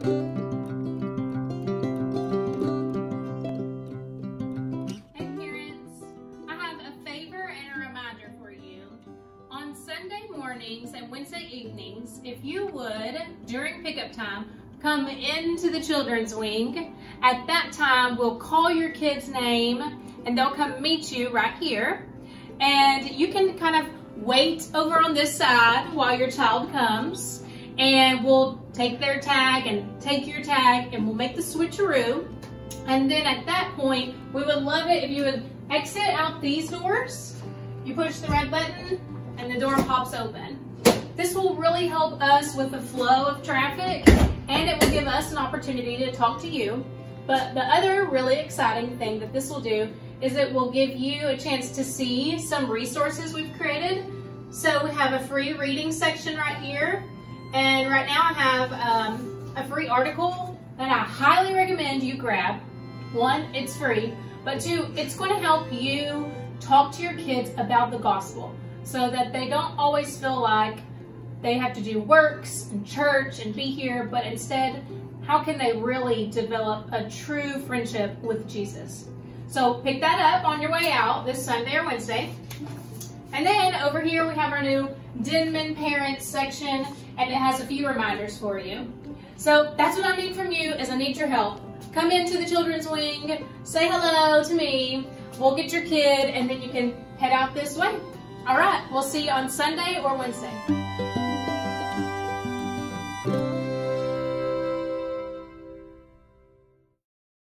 Hey parents, I have a favor and a reminder for you. On Sunday mornings and Wednesday evenings, if you would, during pickup time, come into the children's wing. At that time, we'll call your kid's name and they'll come meet you right here. And you can kind of wait over on this side while your child comes and we'll take their tag and take your tag and we'll make the switcheroo. And then at that point, we would love it if you would exit out these doors. You push the red button and the door pops open. This will really help us with the flow of traffic and it will give us an opportunity to talk to you. But the other really exciting thing that this will do is it will give you a chance to see some resources we've created. So we have a free reading section right here. And right now I have um, a free article that I highly recommend you grab. One, it's free, but two, it's going to help you talk to your kids about the gospel so that they don't always feel like they have to do works and church and be here, but instead, how can they really develop a true friendship with Jesus? So pick that up on your way out this Sunday or Wednesday. And then over here we have our new Denman Parents section and it has a few reminders for you. So that's what I need from you is I need your help. Come into the children's wing, say hello to me, we'll get your kid and then you can head out this way. All right, we'll see you on Sunday or Wednesday.